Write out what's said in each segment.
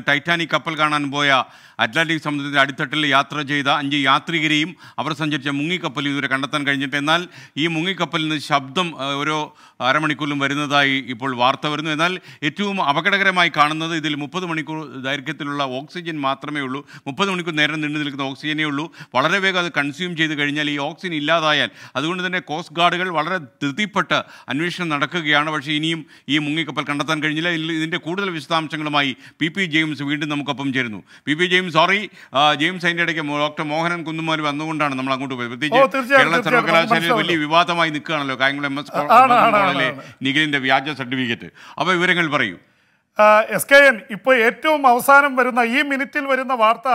Titanic കപ്പൽ കാണാൻ പോയ അറ്റ്ലാന്റിക് സമുദ്രത്തിന്റെ അടിത്തട്ടിൽ യാത്ര ചെയ്ത അഞ്ച് യാത്രികരെയും അവർ സഞ്ചരിച്ച മുങ്ങിക്കപ്പൽ ഇതുവരെ കണ്ടെത്താൻ കഴിഞ്ഞിട്ട് എന്നാൽ ഈ മുങ്ങിക്കപ്പലിൽ നിന്ന് ശബ്ദം ഓരോ അരമണിക്കൂറിലും വരുന്നതായി ഇപ്പോൾ വാർത്ത വരുന്നു. എന്നാൽ ഏറ്റവും അപകടകരമായി കാണുന്നത് ഇതിൽ മുപ്പത് മണിക്കൂർ ദൈർഘ്യത്തിലുള്ള ഓക്സിജൻ മാത്രമേ ഉള്ളൂ. മുപ്പത് മണിക്കൂർ നേരം നീണ്ടു നിൽക്കുന്ന ഓക്സിജനേ ഉള്ളൂ. വളരെ വേഗം അത് കൺസ്യൂം ചെയ്ത് കഴിഞ്ഞാൽ ഈ ഓക്സിജൻ ഇല്ലാതായാൽ അതുകൊണ്ട് തന്നെ കോസ്റ്റ് ഗാർഡുകൾ വളരെ ധൃതിപ്പെട്ട് അന്വേഷണം നടക്കുകയാണ്. പക്ഷേ ഇനിയും ഈ മുങ്ങിക്കപ്പൽ കണ്ടെത്താൻ കഴിഞ്ഞില്ല. ഇതിന്റെ കൂടുതൽ വിശദാംശങ്ങളുമായി പി പി ജെയിംസ് വീണ്ടും നമുക്കൊപ്പം ചേരുന്നു. P P James sorry James അതിന്റെ ഇടയ്ക്ക് ഡോക്ടർ മോഹനൻ കുന്നുമാർ വന്നുകൊണ്ടാണ് നമ്മൾ അങ്ങോട്ട് പോയത്. പ്രത്യേകിച്ച് കേരള സർവകലാശാലയിൽ വലിയ വിവാദമായി നിൽക്കുകയാണല്ലോ കായംകുളം എം എസ് കോളേജിലെ. നിഖിലിന്റെ വ്യാജ സർട്ടിഫിക്കറ്റ്. അപ്പോൾ വിവരങ്ങൾ പറയൂ. എസ് കെ എൻ ഇപ്പോൾ ഏറ്റവും അവസാനം വരുന്ന ഈ മിനിറ്റിൽ വരുന്ന വാർത്ത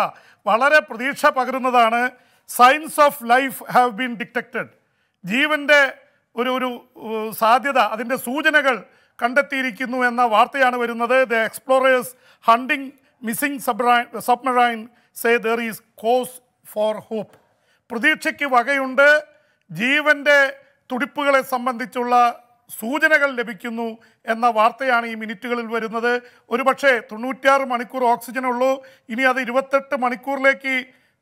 വളരെ പ്രതീക്ഷ പകരുന്നതാണ്. Signs of life have been detected ജീവന്റെ ഒരു ഒരു സാധ്യത അതിന്റെ സൂചനകൾ കണ്ടെത്തിയിരിക്കുന്നു എന്ന വാർത്തയാണ് വരുന്നത്. The explorers hunting missing submarine submarine say there is cause for hope പ്രതീക്ഷയ്ക്ക് വകയുണ്ട്. ജീവന്റെ തുടിപ്പുകളെ സംബന്ധിച്ചുള്ള സൂചനകൾ ലഭിക്കുന്നു എന്ന വാർത്തയാണ് ഈ മിനിറ്റുകളിൽ വരുന്നത്. ഒരുപക്ഷെ തൊണ്ണൂറ്റിയാറ് മണിക്കൂർ ഓക്സിജൻ ഉള്ളൂ ഇനി അത് ഇരുപത്തെട്ട് മണിക്കൂറിലേക്ക്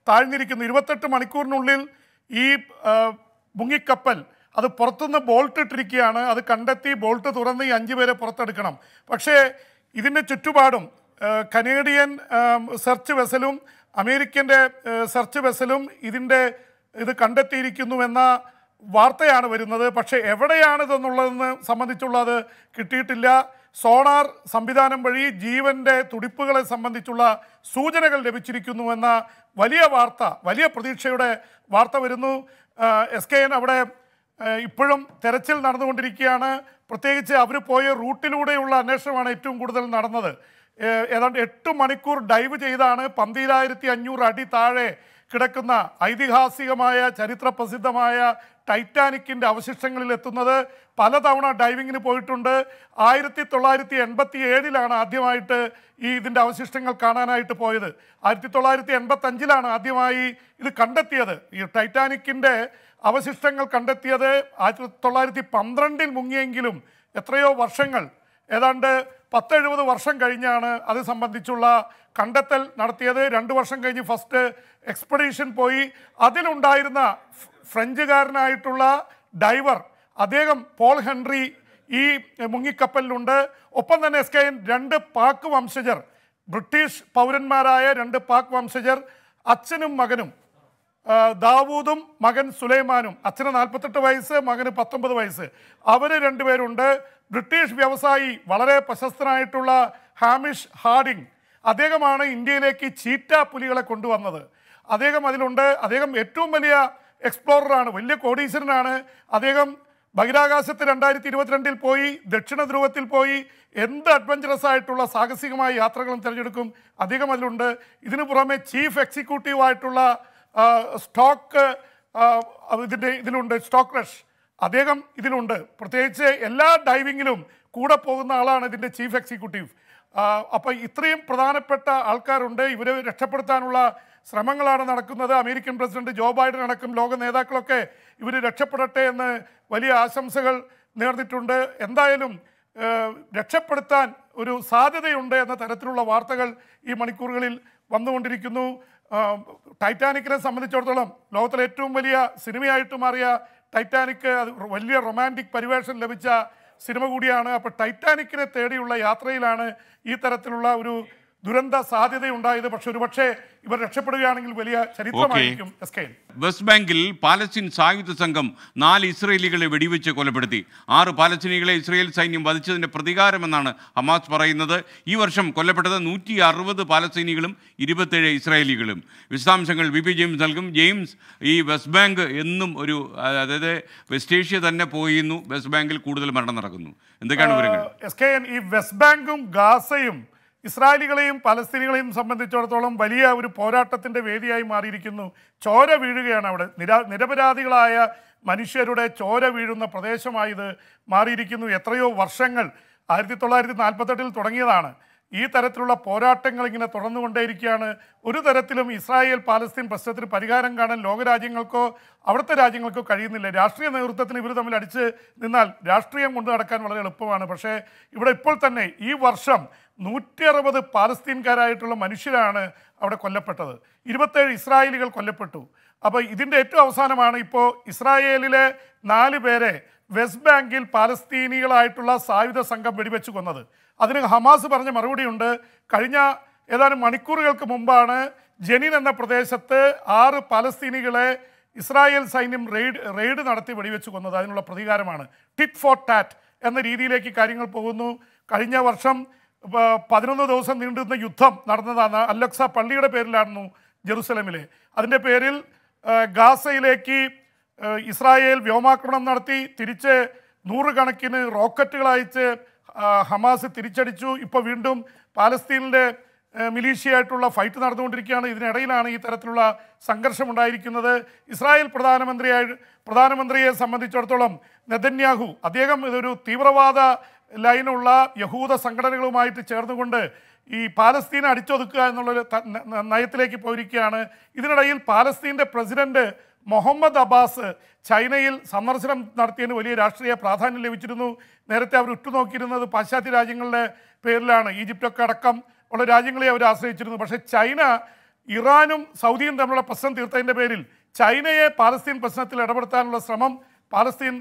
താഴ്ന്നിരിക്കുന്നു. ഇരുപത്തെട്ട് മണിക്കൂറിനുള്ളിൽ ഈ മുങ്ങിക്കപ്പൽ അത് പുറത്തുനിന്ന് ബോൾട്ട് ഇട്ടിരിക്കുകയാണ്. അത് കണ്ടെത്തി ബോൾട്ട് തുറന്ന് ഈ അഞ്ച് പേരെ പുറത്തെടുക്കണം. പക്ഷേ ഇതിന്റെ ചുറ്റുപാടും കനേഡിയൻ സെർച്ച് വെസലും അമേരിക്കന്റെ സെർച്ച് വെസലും ഇതിന്റെ ഇത് കണ്ടെത്തിയിരിക്കുന്നുവെന്ന വാർത്തയാണ് വരുന്നത്. പക്ഷേ എവിടെയാണിതെന്നുള്ളതെന്ന് സംബന്ധിച്ചുള്ളത് കിട്ടിയിട്ടില്ല. സോണാർ സംവിധാനം വഴി ജീവന്റെ തുടിപ്പുകളെ സംബന്ധിച്ചുള്ള സൂചനകൾ ലഭിച്ചിരിക്കുന്നുവെന്ന വലിയ വാർത്ത വലിയ പ്രതീക്ഷയുടെ വാർത്ത വരുന്നു. എസ് കെ എൻ അവിടെ ഇപ്പോഴും തെരച്ചിൽ നടന്നുകൊണ്ടിരിക്കുകയാണ്. പ്രത്യേകിച്ച് അവർ പോയ റൂട്ടിലൂടെയുള്ള അന്വേഷണമാണ് ഏറ്റവും കൂടുതൽ നടന്നത്. ഏതാണ്ട് എട്ട് മണിക്കൂർ ഡൈവ് ചെയ്താണ് പന്തിരായിരത്തി അഞ്ഞൂറ് അടി താഴെ കിടക്കുന്ന ഐതിഹാസികമായ ചരിത്ര പ്രസിദ്ധമായ ടൈറ്റാനിക്കിന്റെ അവശിഷ്ടങ്ങളിൽ എത്തുന്നത് പലതവണ ഡൈവിങ്ങിന് പോയിട്ടുണ്ട്. ആയിരത്തി തൊള്ളായിരത്തി എൺപത്തി ഏഴിലാണ് ആദ്യമായിട്ട് ഈ ഇതിന്റെ അവശിഷ്ടങ്ങൾ കാണാനായിട്ട് പോയത്. ആയിരത്തി തൊള്ളായിരത്തി എൺപത്തി അഞ്ചിലാണ് ആദ്യമായി ഇത് കണ്ടെത്തിയത്. ഈ ടൈറ്റാനിക്കിന്റെ അവശിഷ്ടങ്ങൾ കണ്ടെത്തിയത് ആയിരത്തി തൊള്ളായിരത്തി പന്ത്രണ്ടിൽ മുങ്ങിയെങ്കിലും എത്രയോ വർഷങ്ങൾ. ഏതാണ്ട് പത്തെഴുപത് വർഷം കഴിഞ്ഞാണ് അത് സംബന്ധിച്ചുള്ള കണ്ടെത്തൽ നടത്തിയത്. രണ്ട് വർഷം കഴിഞ്ഞ് ഫസ്റ്റ് എക്സ്പെഡീഷൻ പോയി. അതിലുണ്ടായിരുന്ന ഫ്രഞ്ചുകാരനായിട്ടുള്ള ഡൈവർ അദ്ദേഹം പോൾ ഹെൻറി ഈ മുങ്ങിക്കപ്പലിലുണ്ട്. ഒപ്പം തന്നെ എസ് കെ രണ്ട് പാക് വംശജർ ബ്രിട്ടീഷ് പൗരന്മാരായ രണ്ട് പാക് വംശജർ അച്ഛനും മകനും ദാവൂദും മകൻ സുലൈമാനും അച്ഛന് നാൽപ്പത്തെട്ട് വയസ്സ് മകന് പത്തൊമ്പത് വയസ്സ്. അവർ രണ്ടുപേരുണ്ട്. ബ്രിട്ടീഷ് വ്യവസായി വളരെ പ്രശസ്തനായിട്ടുള്ള ഹാമിഷ് ഹാർഡിങ് അദ്ദേഹമാണ് ഇന്ത്യയിലേക്ക് ചീറ്റ പുലികളെ കൊണ്ടുവന്നത്. അദ്ദേഹം അതിലുണ്ട്. അദ്ദേഹം ഏറ്റവും വലിയ എക്സ്പ്ലോററാണ് വലിയ കോടീശ്വരനാണ്. അദ്ദേഹം ബഹിരാകാശത്ത് രണ്ടായിരത്തി ഇരുപത്തിരണ്ടിൽ പോയി ദക്ഷിണ ധ്രുവത്തിൽ പോയി എന്ത് അഡ്വഞ്ചറസ് ആയിട്ടുള്ള സാഹസികമായ യാത്രകളും തിരഞ്ഞെടുക്കും അദ്ദേഹം അതിലുണ്ട്. ഇതിനു പുറമെ ചീഫ് എക്സിക്യൂട്ടീവ് ആയിട്ടുള്ള സ്റ്റോക്ക് ഇതിന്റെ ഇതിലുണ്ട് സ്റ്റോക്ക് റഷ് അദ്ദേഹം ഇതിലുണ്ട്. പ്രത്യേകിച്ച് എല്ലാ ഡൈവിങ്ങിലും കൂടെ പോകുന്ന ആളാണ് ഇതിന്റെ ചീഫ് എക്സിക്യൂട്ടീവ് അപ്പോൾ ഇത്രയും പ്രധാനപ്പെട്ട ആൾക്കാരുണ്ട്. ഇവരെ രക്ഷപ്പെടുത്താനുള്ള ശ്രമങ്ങളാണ് നടക്കുന്നത്. അമേരിക്കൻ പ്രസിഡന്റ് ജോ ബൈഡൻ അടക്കം ലോക നേതാക്കളൊക്കെ ഇവർ രക്ഷപ്പെടട്ടെ എന്ന് വലിയ ആശംസകൾ നേർന്നിട്ടുണ്ട്. എന്തായാലും രക്ഷപ്പെടുത്താൻ ഒരു സാധ്യതയുണ്ട് എന്ന തരത്തിലുള്ള വാർത്തകൾ ഈ മണിക്കൂറുകളിൽ വന്നുകൊണ്ടിരിക്കുന്നു. ടൈറ്റാനിക്കിനെ സംബന്ധിച്ചിടത്തോളം ലോകത്തിലെ ഏറ്റവും വലിയ സിനിമയായിട്ട് മാറിയ ടൈറ്റാനിക് അത് വലിയ റൊമാന്റിക് പരിവേഷം ലഭിച്ച സിനിമ കൂടിയാണ്. അപ്പോൾ ടൈറ്റാനിക്കിനെ തേടിയുള്ള യാത്രയിലാണ് ഈ തരത്തിലുള്ള ഒരു ദുരന്ത സാധ്യതയുണ്ടായത്. പക്ഷെ ഒരുപക്ഷെ ഇവർ രക്ഷപ്പെടുകയാണെങ്കിൽ വലിയ ചരിത്രമായിരിക്കും വെസ്റ്റ് ബാങ്കിൽ പാലസ്തീൻ സായുധ സംഘം നാല് ഇസ്രയേലികളെ വെടിവെച്ച് കൊലപ്പെടുത്തി. ആറ് പാലസ്തീനികളെ ഇസ്രയേൽ സൈന്യം വധിച്ചതിന്റെ പ്രതികാരമെന്നാണ് ഹമാസ് പറയുന്നത്. ഈ വർഷം കൊല്ലപ്പെട്ടത് നൂറ്റി അറുപത് പാലസ്തീനികളും ഇരുപത്തേഴ് ഇസ്രായേലികളും. വിശദാംശങ്ങൾ വി പി ജെയിംസ് നൽകും. ജെയിംസ് ഈ വെസ്റ്റ് ബാങ്ക് എന്നും ഒരു അതായത് വെസ്റ്റ് ഏഷ്യ തന്നെ പോയിരുന്നു. വെസ്റ്റ് ബാങ്കിൽ കൂടുതൽ മരണം നടക്കുന്നു. എന്തൊക്കെയാണ് വിവരങ്ങൾ? ഈ വെസ്റ്റ് ബാങ്കും ഗാസയും ഇസ്രായേലികളെയും പലസ്തീനികളെയും സംബന്ധിച്ചിടത്തോളം വലിയ ഒരു പോരാട്ടത്തിന്റെ വേദിയായി മാറിയിരിക്കുന്നു. ചോര വീഴുകയാണ് അവിടെ. നിരാ നിരപരാധികളായ മനുഷ്യരുടെ ചോര വീഴുന്ന പ്രദേശമായി ഇത് മാറിയിരിക്കുന്നു. എത്രയോ വർഷങ്ങൾ ആയിരത്തി തൊള്ളായിരത്തി നാൽപ്പത്തെട്ടിൽ തുടങ്ങിയതാണ്. ഈ തരത്തിലുള്ള പോരാട്ടങ്ങൾ ഇങ്ങനെ തുടർന്നുകൊണ്ടേയിരിക്കുകയാണ്. ഒരു തരത്തിലും ഇസ്രായേൽ പാലസ്തീൻ പ്രശ്നത്തിന് പരിഹാരം കാണാൻ ലോകരാജ്യങ്ങൾക്കോ അവിടുത്തെ രാജ്യങ്ങൾക്കോ കഴിയുന്നില്ല. രാഷ്ട്രീയ നേതൃത്വത്തിന് ഇവർ തമ്മിൽ അടിച്ച് നിന്നാൽ രാഷ്ട്രീയം കൊണ്ടു നടക്കാൻ വളരെ എളുപ്പമാണ്. പക്ഷേ ഇവിടെ ഇപ്പോൾ തന്നെ ഈ വർഷം നൂറ്റി അറുപത് പാലസ്തീൻകാരായിട്ടുള്ള മനുഷ്യരാണ് അവിടെ കൊല്ലപ്പെട്ടത്. ഇരുപത്തേഴ് ഇസ്രായേലികൾ കൊല്ലപ്പെട്ടു. അപ്പോൾ ഇതിന്റെ ഏറ്റവും അവസാനമാണ് ഇപ്പോൾ ഇസ്രായേലിലെ നാല് പേരെ വെസ്റ്റ് ബാങ്കിൽ പാലസ്തീനികളായിട്ടുള്ള സായുധ സംഘം വെടിവെച്ച് കൊന്നത്. അതിന് ഹമാസ് പറഞ്ഞ മറുപടിയുണ്ട്. കഴിഞ്ഞ ഏതാനും മണിക്കൂറുകൾക്ക് മുമ്പാണ് ജനീൻ എന്ന പ്രദേശത്ത് ആറ് പലസ്തീനികളെ ഇസ്രായേൽ സൈന്യം റെയ്ഡ് റെയ്ഡ് നടത്തി വെടിവെച്ച് കൊന്നത്. അതിനുള്ള പ്രതികാരമാണ്. ടിറ്റ് ഫോർ ടാറ്റ് എന്ന രീതിയിലേക്ക് കാര്യങ്ങൾ പോകുന്നു. കഴിഞ്ഞ വർഷം പതിനൊന്ന് ദിവസം നീണ്ടുന്ന യുദ്ധം നടന്നതാണ്. അലക്സ പള്ളിയുടെ പേരിലായിരുന്നു ജെറുസലമിലെ. അതിന്റെ പേരിൽ ഗാസയിലേക്ക് ഇസ്രായേൽ വ്യോമാക്രമണം നടത്തി. തിരിച്ച് നൂറുകണക്കിന് റോക്കറ്റുകൾ അയച്ച് ഹമാസ് തിരിച്ചടിച്ചു. ഇപ്പോൾ വീണ്ടും പാലസ്തീനിലെ മിലീഷ്യയായിട്ടുള്ള ഫൈറ്റ് നടന്നുകൊണ്ടിരിക്കുകയാണ്. ഇതിനിടയിലാണ് ഈ തരത്തിലുള്ള സംഘർഷം ഉണ്ടായിരിക്കുന്നത്. ഇസ്രായേൽ പ്രധാനമന്ത്രിയായ പ്രധാനമന്ത്രിയെ സംബന്ധിച്ചിടത്തോളം നെതന്യാഹു അദ്ദേഹം ഇതൊരു തീവ്രവാദ ലൈനുള്ള യഹൂദ സംഘടനകളുമായിട്ട് ചേർന്നുകൊണ്ട് ഈ പാലസ്തീനെ അടിച്ചൊതുക്കുക ന- നയത്തിലേക്ക് പോയിരിക്കുകയാണ്. ഇതിനിടയിൽ പാലസ്തീന്റെ പ്രസിഡന്റ് മുഹമ്മദ് അബ്ബാസ് ചൈനയിൽ സന്ദർശനം നടത്തിയതിന് വലിയ രാഷ്ട്രീയ പ്രാധാന്യം ലഭിച്ചിരുന്നു. നേരത്തെ അവർ ഉറ്റുനോക്കിയിരുന്നത് പാശ്ചാത്യ രാജ്യങ്ങളുടെ പേരിലാണ്. ഈജിപ്റ്റൊക്കെ അടക്കം ഉള്ള രാജ്യങ്ങളെ അവർ ആശ്രയിച്ചിരുന്നു. പക്ഷേ ചൈന ഇറാനും സൗദിയും തമ്മിലുള്ള പ്രശ്നം തീർത്തതിന്റെ പേരിൽ ചൈനയെ പാലസ്തീൻ പ്രശ്നത്തിൽ ഇടപെടുത്താനുള്ള ശ്രമം പാലസ്തീൻ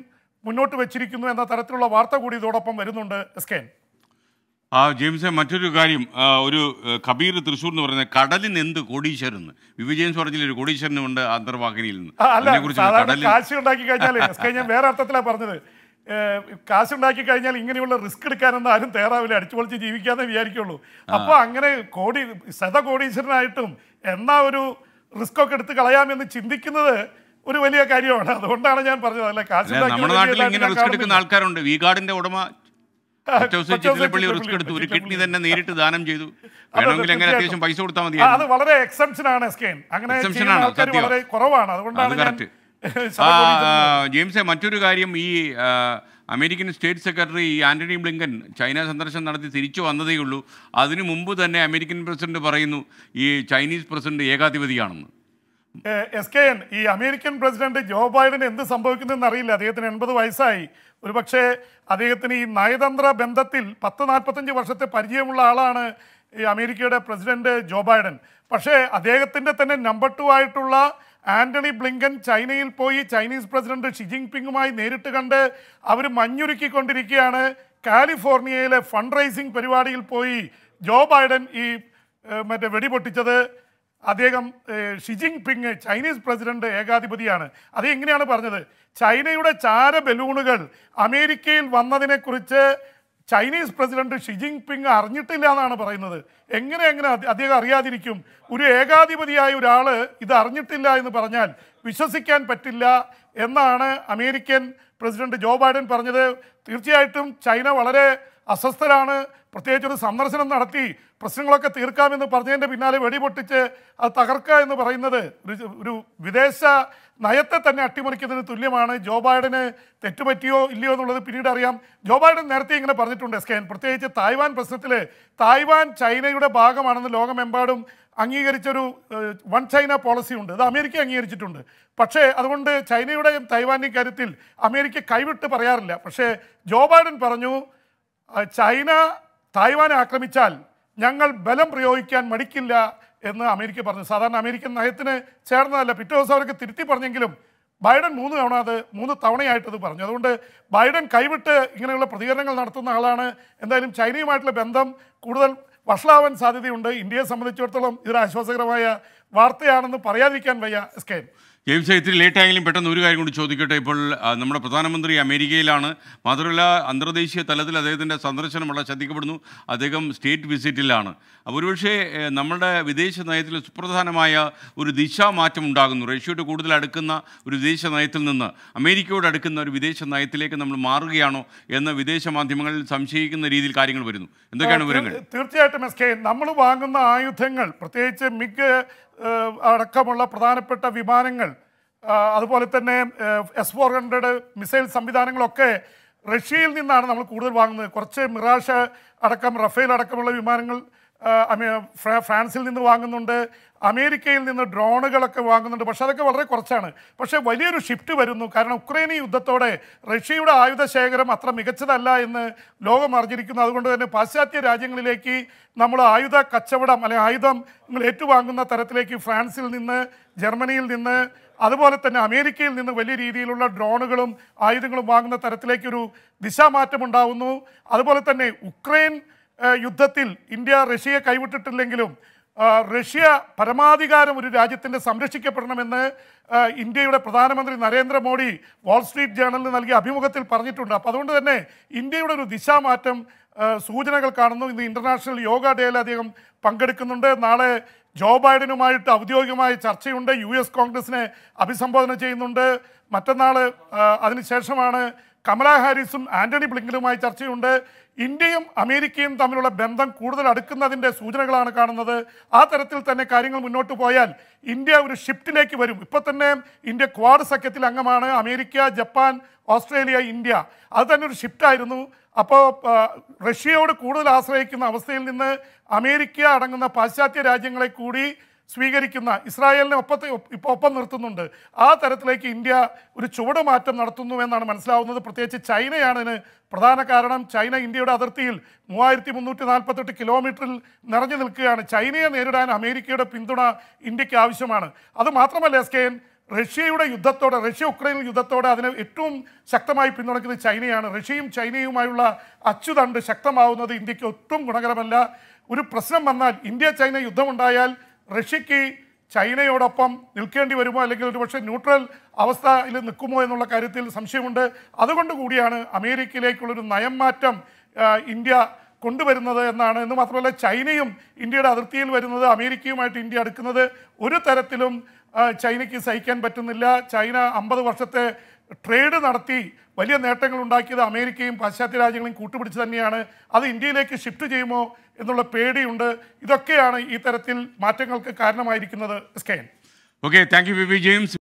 മുന്നോട്ട് വെച്ചിരിക്കുന്നു എന്ന തരത്തിലുള്ള വാർത്ത കൂടി ഇതോടൊപ്പം വരുന്നുണ്ട്. എസ് കെ ആ ജെയിംസെ മറ്റൊരു കാര്യം ഒരു കബീർ തൃശ്ശൂർ എന്ന് പറയുന്നത് കടലിന് എന്ത് കോടീശ്വരൻ? എന്ന് വി ജെയിംസ് പറഞ്ഞില്ല ഒരു കോടീശ്വരനുണ്ട് അന്തർവാഹിനിയിൽ നിന്ന്. കാശ് ഉണ്ടാക്കി കഴിഞ്ഞാൽ വേറെ അർത്ഥത്തിലാണ് പറഞ്ഞത്. കാശുണ്ടാക്കി കാശ് ഉണ്ടാക്കി കഴിഞ്ഞാൽ ഇങ്ങനെയുള്ള റിസ്ക് എടുക്കാനൊന്നും ആരും തയ്യാറാവില്ല. അടിച്ചുപൊളിച്ച് ജീവിക്കാന്നേ വിചാരിക്കുള്ളൂ. അപ്പൊ അങ്ങനെ കോടി ശത കോടീശ്വരനായിട്ടും എന്നാ ഒരു റിസ്ക് ഒക്കെ എടുത്ത് കളയാമെന്ന് ചിന്തിക്കുന്നത് ഒരു വലിയ കാര്യമാണ്. അതുകൊണ്ടാണ് ഞാൻ പറഞ്ഞത്. അല്ലെ കാശ് ഉണ്ടാക്കി നമ്മുടെ നാട്ടിൽ ഇങ്ങനെ റിസ്ക് എടുക്കുന്ന ആൾക്കാരുണ്ട്. വീഗാർഡിന്റെ ഉടമ ചിറ്റിലപ്പള്ളി റിസ്ക് എടുത്തു ഒരു കിഡ്നി തന്നെ നേരിട്ട് ദാനം ചെയ്തു. വേണമെങ്കിൽ അങ്ങനെ. അത്യാവശ്യം പൈസ കൊടുത്താൽ മതി അത് വളരെ എക്സംഷൻ ആണ് അങ്ങനെ വളരെ കുറവാണ്. അതുകൊണ്ടാണ് ജെയിംസെ മറ്റൊരു കാര്യം ഈ American state secretary Antony Blinken China സന്ദർശനം നടത്തി തിരിച്ചു വന്നതേയുള്ളൂ അതിനു മുമ്പ് തന്നെ അമേരിക്കൻ പ്രസിഡന്റ് പറയുന്നു ഈ ചൈനീസ് പ്രസിഡന്റ് ഏകാധിപതിയാണെന്ന്. എസ് കെ എൻ ഈ അമേരിക്കൻ പ്രസിഡന്റ് ജോ ബൈഡന് എന്ത് സംഭവിക്കുന്നതെന്ന് അറിയില്ല. അദ്ദേഹത്തിന് എൺപത് വയസ്സായി. ഒരുപക്ഷെ അദ്ദേഹത്തിന് ഈ നയതന്ത്ര ബന്ധത്തിൽ പത്ത് നാൽപ്പത്തഞ്ച് വർഷത്തെ പരിചയമുള്ള ആളാണ് ഈ അമേരിക്കയുടെ പ്രസിഡന്റ് ജോ ബൈഡൻ. പക്ഷേ അദ്ദേഹത്തിന്റെ തന്നെ നമ്പർ ടു ആയിട്ടുള്ള ആന്റണി ബ്ലിങ്കൻ ചൈനയിൽ പോയി ചൈനീസ് പ്രസിഡന്റ് ഷി ജിൻപിങ്ങുമായി നേരിട്ട് കണ്ട് അവർ മഞ്ഞുരുക്കിക്കൊണ്ടിരിക്കുകയാണ്. കാലിഫോർണിയയിലെ ഫണ്ട് റൈസിംഗ് പരിപാടിയിൽ പോയി ജോ ബൈഡൻ ഈ മറ്റേ വെടിപൊട്ടിച്ചത്. അദ്ദേഹം ഏഹ്, പിങ് ചൈനീസ് പ്രസിഡന്റ് ഏകാധിപതിയാണ്. അത് എങ്ങനെയാണ് പറഞ്ഞത്? ചൈനയുടെ ചാര ബലൂണുകൾ അമേരിക്കയിൽ വന്നതിനെക്കുറിച്ച് ചൈനീസ് പ്രസിഡന്റ് ഷി പിങ് അറിഞ്ഞിട്ടില്ല എന്നാണ് പറയുന്നത്. എങ്ങനെ എങ്ങനെ അദ്ദേഹം അറിയാതിരിക്കും? ഒരു ഏകാധിപതിയായ ഒരാൾ ഇത് അറിഞ്ഞിട്ടില്ല എന്ന് പറഞ്ഞാൽ വിശ്വസിക്കാൻ പറ്റില്ല എന്നാണ് അമേരിക്കൻ പ്രസിഡന്റ് ജോ ബൈഡൻ പറഞ്ഞത്. തീർച്ചയായിട്ടും ചൈന വളരെ അസ്വസ്ഥരാണ്. പ്രത്യേകിച്ച് ഒരു സന്ദർശനം നടത്തി. പ്രശ്നങ്ങളൊക്കെ തീർക്കാമെന്ന് പറഞ്ഞതിന്റെ പിന്നാലെ വെടിപൊട്ടിച്ച് അത് തകർക്കുക എന്ന് പറയുന്നത് ഒരു- ഒരു വിദേശ നയത്തെ തന്നെ അട്ടിമറിക്കുന്നതിന് തുല്യമാണ്. ജോ ബൈഡന് തെറ്റുപറ്റിയോ ഇല്ലയോ എന്നുള്ളത് പിന്നീട് അറിയാം. ജോ ബൈഡൻ നേരത്തെ ഇങ്ങനെ പറഞ്ഞിട്ടുണ്ട് എസ് കെ പ്രത്യേകിച്ച് തായ്വാൻ പ്രശ്നത്തിൽ തായ്വാൻ ചൈനയുടെ ഭാഗമാണെന്ന് ലോകമെമ്പാടും അംഗീകരിച്ചൊരു വൺ ചൈന പോളിസി ഉണ്ട്. അത് അമേരിക്ക അംഗീകരിച്ചിട്ടുണ്ട്. പക്ഷേ അതുകൊണ്ട് ചൈനയുടെയും തായ്വാന്റെയും കാര്യത്തിൽ അമേരിക്ക കൈവിട്ട് പറയാറില്ല. പക്ഷേ ജോ ബൈഡൻ പറഞ്ഞു ചൈന തായ്വാനെ ആക്രമിച്ചാൽ ഞങ്ങൾ ബലം പ്രയോഗിക്കാൻ മടിക്കില്ല എന്ന് അമേരിക്ക പറഞ്ഞു. സാധാരണ അമേരിക്കൻ നയത്തിന് ചേർന്നതല്ല. പിറ്റേ ദിവസം അവർക്ക് തിരുത്തി പറഞ്ഞെങ്കിലും ബൈഡൻ മൂന്ന് തവണ അത് മൂന്ന് തവണയായിട്ടത് പറഞ്ഞു. അതുകൊണ്ട് ബൈഡൻ കൈവിട്ട് ഇങ്ങനെയുള്ള പ്രതികരണങ്ങൾ നടത്തുന്ന ആളാണ്. എന്തായാലും ചൈനയുമായിട്ടുള്ള ബന്ധം കൂടുതൽ വഷളാവാൻ സാധ്യതയുണ്ട്. ഇന്ത്യയെ സംബന്ധിച്ചിടത്തോളം ഇതൊരു ആശ്വാസകരമായ വാർത്തയാണെന്ന് പറയാതിരിക്കാൻ വയ്യ. എസ് കെ ജെയിംസ് ഇത്തിരി ലേറ്റ് ആയെങ്കിലും പെട്ടെന്ന് ഒരു കാര്യം കൂടി ചോദിക്കട്ടെ. ഇപ്പോൾ നമ്മുടെ പ്രധാനമന്ത്രി അമേരിക്കയിലാണ്. മാത്രമല്ല അന്തർദേശീയ തലത്തിൽ അദ്ദേഹത്തിന്റെ സന്ദർശനം വളരെ ശ്രദ്ധിക്കപ്പെടുന്നു. അദ്ദേഹം സ്റ്റേറ്റ് വിസിറ്റിലാണ്. അപ്പോൾ ഒരുപക്ഷെ നമ്മുടെ വിദേശ നയത്തിൽ സുപ്രധാനമായ ഒരു ദിശാമാറ്റം ഉണ്ടാകുന്നു. റഷ്യയോട് കൂടുതൽ അടുക്കുന്ന ഒരു വിദേശ നയത്തിൽ നിന്ന് അമേരിക്കയോട് അടുക്കുന്ന ഒരു വിദേശ നയത്തിലേക്ക് നമ്മൾ മാറുകയാണോ എന്ന് വിദേശ മാധ്യമങ്ങളിൽ സംശയിക്കുന്ന രീതിയിൽ കാര്യങ്ങൾ വരുന്നു. എന്തൊക്കെയാണ് വിവരങ്ങൾ തീർ- തീർച്ചയായിട്ടും എസ് കെ. നമ്മൾ വാങ്ങുന്ന ആയുധങ്ങൾ പ്രത്യേകിച്ച് മിഗ് അടക്കമുള്ള പ്രധാനപ്പെട്ട വിമാനങ്ങൾ അതുപോലെ തന്നെ എസ് ഫോർ ഹൺഡ്രഡ് മിസൈൽ സംവിധാനങ്ങളൊക്കെ റഷ്യയിൽ നിന്നാണ് നമ്മൾ കൂടുതൽ വാങ്ങുന്നത്. കുറച്ച് മിറാഷ അടക്കം റഫേൽ അടക്കമുള്ള വിമാനങ്ങൾ ഫ്രാൻസിൽ നിന്ന് വാങ്ങുന്നുണ്ട് അമേരിക്കയിൽ നിന്ന് ഡ്രോണുകളൊക്കെ വാങ്ങുന്നുണ്ട്. പക്ഷെ അതൊക്കെ വളരെ കുറച്ചാണ്. പക്ഷേ വലിയൊരു ഷിഫ്റ്റ് വരുന്നു. കാരണം ഉക്രൈനി യുദ്ധത്തോടെ റഷ്യയുടെ ആയുധ ശേഖരം അത്ര മികച്ചതല്ല എന്ന് ലോകം അറിഞ്ഞിരിക്കുന്നു. അതുകൊണ്ട് തന്നെ പാശ്ചാത്യ രാജ്യങ്ങളിലേക്ക് നമ്മൾ ആയുധ കച്ചവടം അല്ലെങ്കിൽ ആയുധം നിങ്ങൾ ഏറ്റുവാങ്ങുന്ന തരത്തിലേക്ക് ഫ്രാൻസിൽ നിന്ന് ജർമ്മനിയിൽ നിന്ന് അതുപോലെ തന്നെ അമേരിക്കയിൽ നിന്ന് വലിയ രീതിയിലുള്ള ഡ്രോണുകളും ആയുധങ്ങളും വാങ്ങുന്ന തരത്തിലേക്കൊരു ദിശാമാറ്റം ഉണ്ടാവുന്നു അതുപോലെ തന്നെ ഉക്രൈൻ യുദ്ധത്തിൽ ഇന്ത്യ റഷ്യയെ കൈവിട്ടിട്ടില്ലെങ്കിലും റഷ്യ പരമാധികാരം ഒരു രാജ്യത്തിന്റെ സംരക്ഷിക്കപ്പെടണമെന്ന് ഇന്ത്യയുടെ പ്രധാനമന്ത്രി നരേന്ദ്രമോദി വാൾസ്ട്രീറ്റ് ജേണലിൽ നൽകിയ അഭിമുഖത്തിൽ പറഞ്ഞിട്ടുണ്ട്. അപ്പോൾ അതുകൊണ്ട് തന്നെ ഇന്ത്യയുടെ ഒരു ദിശാമാറ്റം സൂചനകൾ കാണുന്നു. ഇന്ന് ഇന്റർനാഷണൽ യോഗ ഡേയിൽ അദ്ദേഹം പങ്കെടുക്കുന്നുണ്ട്. നാളെ ജോ ബൈഡനുമായിട്ട് ഔദ്യോഗികമായ ചർച്ചയുണ്ട്. യു എസ് കോൺഗ്രസിനെ അഭിസംബോധന ചെയ്യുന്നുണ്ട്. മറ്റന്നാൾ അതിനുശേഷമാണ് കമല ഹാരിസും ആന്റണി ബ്ലിങ്കനുമായി ചർച്ചയുണ്ട്. ഇന്ത്യയും അമേരിക്കയും തമ്മിലുള്ള ബന്ധം കൂടുതൽ അടുക്കുന്നതിന്റെ സൂചനകളാണ് കാണുന്നത്. ആ തരത്തിൽ തന്നെ കാര്യങ്ങൾ മുന്നോട്ട് പോയാൽ ഇന്ത്യ ഒരു ഷിഫ്റ്റിലേക്ക് വരും. ഇപ്പോൾ തന്നെ ഇന്ത്യ ക്വാഡ് സഖ്യത്തിൽ അംഗമാണ്. America Japan Australia India. അത് തന്നെ ഒരു ഷിഫ്റ്റായിരുന്നു അപ്പോൾ റഷ്യയോട് കൂടുതൽ ആശ്രയിക്കുന്ന അവസ്ഥയിൽ നിന്ന് അമേരിക്ക അടങ്ങുന്ന പാശ്ചാത്യ രാജ്യങ്ങളെ കൂടി സ്വീകരിക്കുന്ന ഇസ്രായേലിനെ ഒപ്പത്തെ ഇപ്പോൾ ഒപ്പം നിർത്തുന്നുണ്ട്. ആ തരത്തിലേക്ക് ഇന്ത്യ ഒരു ചുവടുമാറ്റം നടത്തുന്നു എന്നാണ് മനസ്സിലാവുന്നത്. പ്രത്യേകിച്ച് ചൈനയാണ് ഇതിന് പ്രധാന കാരണം. ചൈന ഇന്ത്യയുടെ അതിർത്തിയിൽ മൂവായിരത്തി മുന്നൂറ്റി നാൽപ്പത്തെട്ട് കിലോമീറ്ററിൽ നിറഞ്ഞു നിൽക്കുകയാണ്. ചൈനയെ നേരിടാൻ അമേരിക്കയുടെ പിന്തുണ ഇന്ത്യയ്ക്ക് ആവശ്യമാണ്. അത് മാത്രമല്ല എസ് കെ എൻ റഷ്യയുടെ യുദ്ധത്തോടെ റഷ്യ ഉക്രൈൻ യുദ്ധത്തോടെ അതിനെ ഏറ്റവും ശക്തമായി പിന്തുണയ്ക്കുന്നത് ചൈനയാണ്. റഷ്യയും ചൈനയുമായുള്ള അച്ചുതണ്ട് ശക്തമാവുന്നത് ഇന്ത്യയ്ക്ക് ഒട്ടും ഗുണകരമല്ല. ഒരു പ്രശ്നം വന്നാൽ ഇന്ത്യ ചൈന യുദ്ധമുണ്ടായാൽ റഷ്യക്ക് ചൈനയോടൊപ്പം നിൽക്കേണ്ടി വരുമോ അല്ലെങ്കിൽ ഒരുപക്ഷെ ന്യൂട്രൽ അവസ്ഥയിൽ നിൽക്കുമോ എന്നുള്ള കാര്യത്തിൽ സംശയമുണ്ട്. അതുകൊണ്ട് കൂടിയാണ് അമേരിക്കയിലേക്കുള്ളൊരു നയം മാറ്റം ഇന്ത്യ കൊണ്ടുവരുന്നത് എന്നാണ്. എന്ന് മാത്രമല്ല ചൈനയും ഇന്ത്യയുടെ അതിർത്തിയിൽ വരുന്നത് അമേരിക്കയുമായിട്ട് ഇന്ത്യ അടുക്കുന്നത് ഒരു തരത്തിലും ചൈനയ്ക്ക് സഹിക്കാൻ പറ്റുന്നില്ല. ചൈന അമ്പത് വർഷത്തെ ട്രേഡ് നടത്തി വലിയ നേട്ടങ്ങൾ ഉണ്ടാക്കിയത് അമേരിക്കയും പാശ്ചാത്യ രാജ്യങ്ങളെയും കൂട്ടുപിടിച്ച് തന്നെയാണ്. അത് ഇന്ത്യയിലേക്ക് ഷിഫ്റ്റ് ചെയ്യുമോ എന്നുള്ള പേടിയുണ്ട്. ഇതൊക്കെയാണ് ഈ തരത്തിൽ മാറ്റങ്ങൾക്ക് കാരണമായിരിക്കുന്നത്. Skein okay thank you V James